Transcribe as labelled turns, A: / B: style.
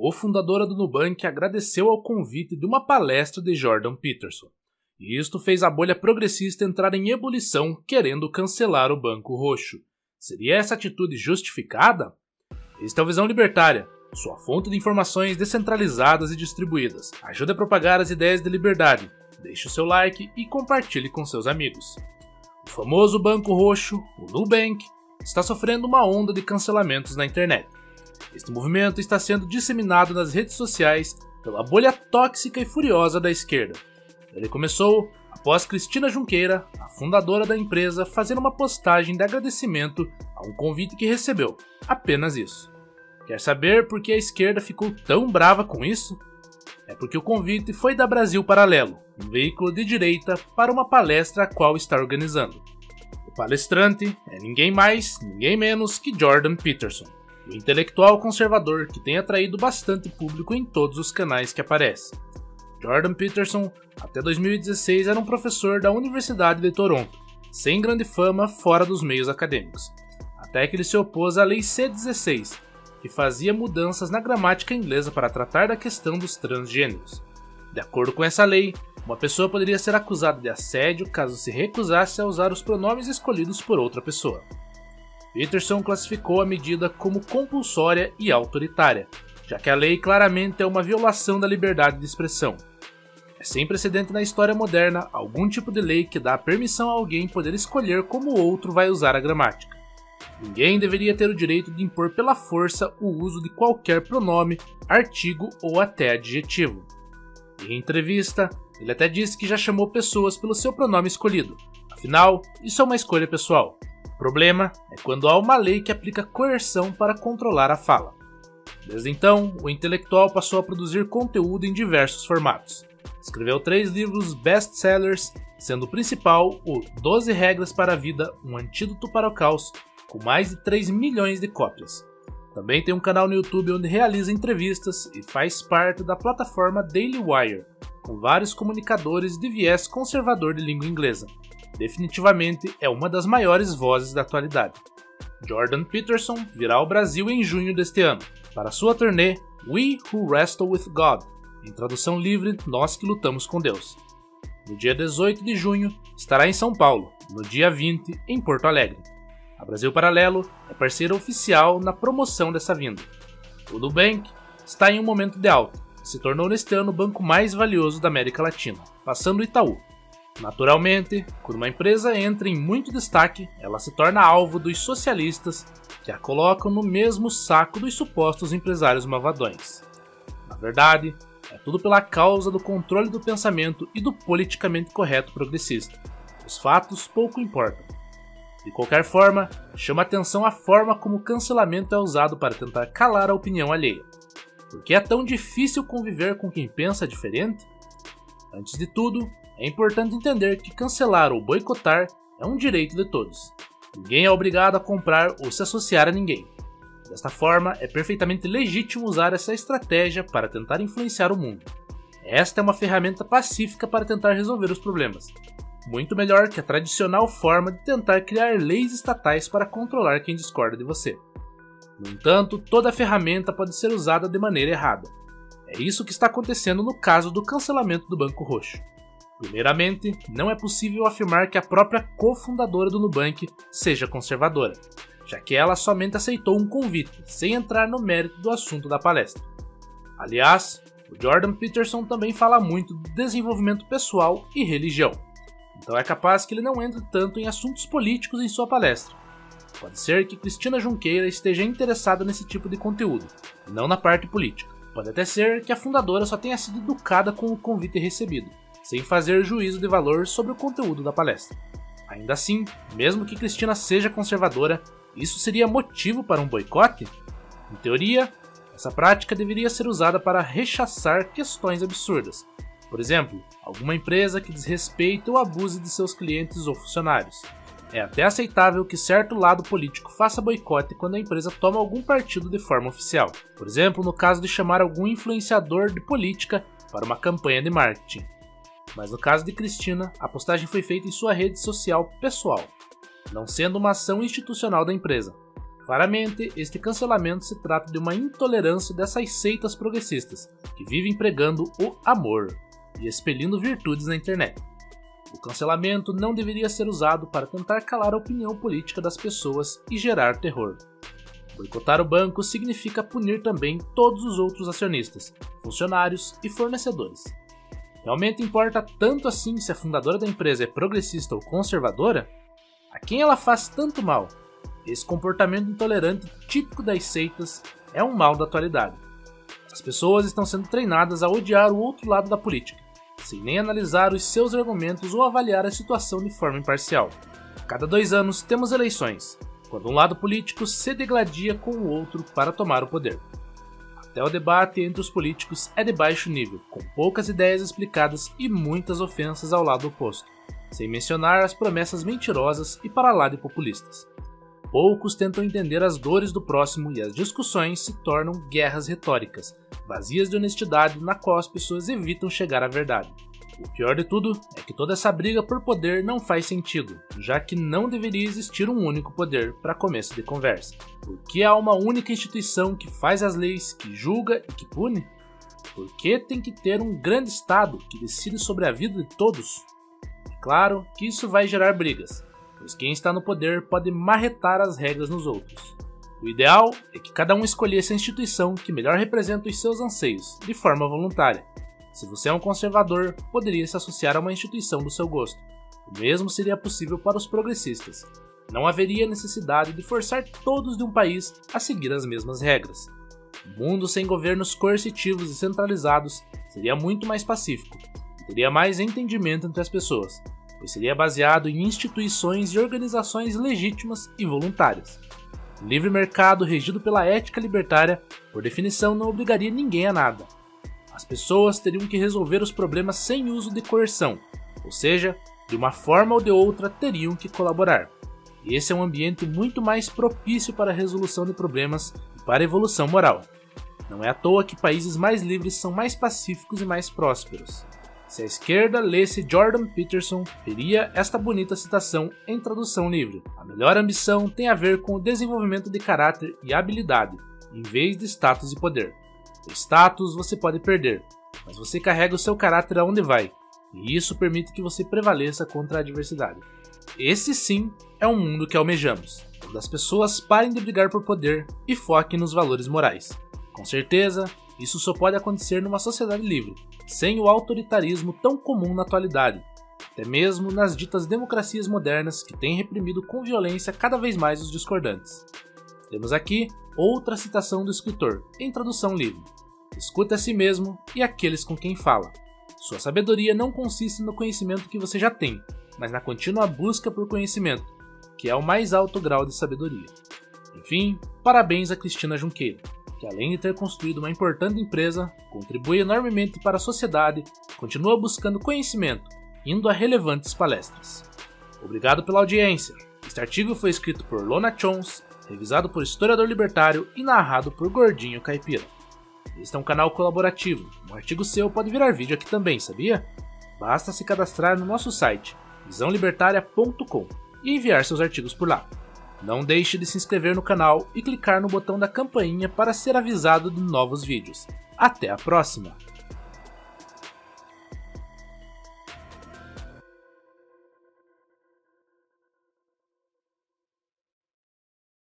A: cofundadora do Nubank, agradeceu ao convite de uma palestra de Jordan Peterson. E isto fez a bolha progressista entrar em ebulição, querendo cancelar o Banco Roxo. Seria essa atitude justificada? Esta é o Visão Libertária, sua fonte de informações descentralizadas e distribuídas. Ajude a propagar as ideias de liberdade. Deixe o seu like e compartilhe com seus amigos. O famoso Banco Roxo, o Nubank, está sofrendo uma onda de cancelamentos na internet. Este movimento está sendo disseminado nas redes sociais pela bolha tóxica e furiosa da esquerda. Ele começou após Cristina Junqueira, a fundadora da empresa, fazer uma postagem de agradecimento a um convite que recebeu. Apenas isso. Quer saber por que a esquerda ficou tão brava com isso? É porque o convite foi da Brasil Paralelo, um veículo de direita, para uma palestra a qual está organizando. O palestrante é ninguém mais, ninguém menos que Jordan Peterson, o intelectual conservador que tem atraído bastante público em todos os canais que aparece. Jordan Peterson, até 2016, era um professor da Universidade de Toronto, sem grande fama fora dos meios acadêmicos, até que ele se opôs à Lei C-16, que fazia mudanças na gramática inglesa para tratar da questão dos transgêneros. De acordo com essa lei, uma pessoa poderia ser acusada de assédio caso se recusasse a usar os pronomes escolhidos por outra pessoa. Peterson classificou a medida como compulsória e autoritária, já que a lei claramente é uma violação da liberdade de expressão. É sem precedente na história moderna algum tipo de lei que dá permissão a alguém poder escolher como outro vai usar a gramática. Ninguém deveria ter o direito de impor pela força o uso de qualquer pronome, artigo ou até adjetivo. Em entrevista, ele até disse que já chamou pessoas pelo seu pronome escolhido. Afinal, isso é uma escolha pessoal. Problema é quando há uma lei que aplica coerção para controlar a fala. Desde então, o intelectual passou a produzir conteúdo em diversos formatos. Escreveu três livros best-sellers, sendo o principal o 12 Regras para a Vida, um antídoto para o caos, com mais de 3 milhões de cópias. Também tem um canal no YouTube onde realiza entrevistas e faz parte da plataforma Daily Wire, com vários comunicadores de viés conservador de língua inglesa. Definitivamente é uma das maiores vozes da atualidade. Jordan Peterson virá ao Brasil em junho deste ano, para sua turnê We Who Wrestle with God, em tradução livre Nós que Lutamos com Deus. No dia 18 de junho, estará em São Paulo, no dia 20, em Porto Alegre. A Brasil Paralelo é parceira oficial na promoção dessa vinda. O Nubank está em um momento de alta e se tornou neste ano o banco mais valioso da América Latina, passando o Itaú. Naturalmente, quando uma empresa entra em muito destaque, ela se torna alvo dos socialistas que a colocam no mesmo saco dos supostos empresários malvadões. Na verdade, é tudo pela causa do controle do pensamento e do politicamente correto progressista. Os fatos pouco importam. De qualquer forma, chama atenção a forma como o cancelamento é usado para tentar calar a opinião alheia. Por que é tão difícil conviver com quem pensa diferente? Antes de tudo, é importante entender que cancelar ou boicotar é um direito de todos. Ninguém é obrigado a comprar ou se associar a ninguém. Desta forma, é perfeitamente legítimo usar essa estratégia para tentar influenciar o mundo. Esta é uma ferramenta pacífica para tentar resolver os problemas, muito melhor que a tradicional forma de tentar criar leis estatais para controlar quem discorda de você. No entanto, toda ferramenta pode ser usada de maneira errada. É isso que está acontecendo no caso do cancelamento do Banco Roxo. Primeiramente, não é possível afirmar que a própria cofundadora do Nubank seja conservadora, já que ela somente aceitou um convite, sem entrar no mérito do assunto da palestra. Aliás, o Jordan Peterson também fala muito de desenvolvimento pessoal e religião. Então é capaz que ele não entre tanto em assuntos políticos em sua palestra. Pode ser que Cristina Junqueira esteja interessada nesse tipo de conteúdo, não na parte política. Pode até ser que a fundadora só tenha sido educada com o convite recebido, sem fazer juízo de valor sobre o conteúdo da palestra. Ainda assim, mesmo que Cristina seja conservadora, isso seria motivo para um boicote? Em teoria, essa prática deveria ser usada para rechaçar questões absurdas, por exemplo, alguma empresa que desrespeita ou abuse de seus clientes ou funcionários. É até aceitável que certo lado político faça boicote quando a empresa toma algum partido de forma oficial. Por exemplo, no caso de chamar algum influenciador de política para uma campanha de marketing. Mas no caso de Cristina, a postagem foi feita em sua rede social pessoal, não sendo uma ação institucional da empresa. Claramente, este cancelamento se trata de uma intolerância dessas seitas progressistas, que vivem pregando o amor e expelindo virtudes na internet. O cancelamento não deveria ser usado para tentar calar a opinião política das pessoas e gerar terror. Boicotar o banco significa punir também todos os outros acionistas, funcionários e fornecedores. Realmente importa tanto assim se a fundadora da empresa é progressista ou conservadora? A quem ela faz tanto mal? Esse comportamento intolerante típico das seitas é um mal da atualidade. As pessoas estão sendo treinadas a odiar o outro lado da política, sem nem analisar os seus argumentos ou avaliar a situação de forma imparcial. Cada dois anos temos eleições, quando um lado político se degladia com o outro para tomar o poder. Até o debate entre os políticos é de baixo nível, com poucas ideias explicadas e muitas ofensas ao lado oposto, sem mencionar as promessas mentirosas e para lá de populistas. Poucos tentam entender as dores do próximo e as discussões se tornam guerras retóricas, vazias de honestidade na qual as pessoas evitam chegar à verdade. O pior de tudo é que toda essa briga por poder não faz sentido, já que não deveria existir um único poder para começo de conversa. Por que há uma única instituição que faz as leis, que julga e que pune? Por que tem que ter um grande Estado que decide sobre a vida de todos? É claro que isso vai gerar brigas, pois quem está no poder pode marretar as regras nos outros. O ideal é que cada um escolhesse a instituição que melhor representa os seus anseios, de forma voluntária. Se você é um conservador, poderia se associar a uma instituição do seu gosto. O mesmo seria possível para os progressistas. Não haveria necessidade de forçar todos de um país a seguir as mesmas regras. Um mundo sem governos coercitivos e centralizados seria muito mais pacífico teria mais entendimento entre as pessoas, pois seria baseado em instituições e organizações legítimas e voluntárias. O livre mercado, regido pela ética libertária, por definição não obrigaria ninguém a nada. As pessoas teriam que resolver os problemas sem uso de coerção, ou seja, de uma forma ou de outra teriam que colaborar. E esse é um ambiente muito mais propício para a resolução de problemas e para a evolução moral. Não é à toa que países mais livres são mais pacíficos e mais prósperos. Se a esquerda lesse Jordan Peterson, veria esta bonita citação em tradução livre. A melhor ambição tem a ver com o desenvolvimento de caráter e habilidade, em vez de status e poder. O status você pode perder, mas você carrega o seu caráter aonde vai, e isso permite que você prevaleça contra a adversidade. Esse sim é um mundo que almejamos, onde as pessoas parem de brigar por poder e foquem nos valores morais. Com certeza, isso só pode acontecer numa sociedade livre, sem o autoritarismo tão comum na atualidade, até mesmo nas ditas democracias modernas que têm reprimido com violência cada vez mais os discordantes. Temos aqui outra citação do escritor, em tradução livre: Escuta a si mesmo e aqueles com quem fala. Sua sabedoria não consiste no conhecimento que você já tem, mas na contínua busca por conhecimento, que é o mais alto grau de sabedoria. Enfim, parabéns a Cristina Junqueira que além de ter construído uma importante empresa, contribui enormemente para a sociedade, continua buscando conhecimento, indo a relevantes palestras. Obrigado pela audiência. Este artigo foi escrito por Lona Chons, revisado por historiador libertário e narrado por Gordinho Caipira. Este é um canal colaborativo. Um artigo seu pode virar vídeo aqui também, sabia? Basta se cadastrar no nosso site visãolibertaria.com e enviar seus artigos por lá. Não deixe de se inscrever no canal e clicar no botão da campainha para ser avisado de novos vídeos. Até a próxima!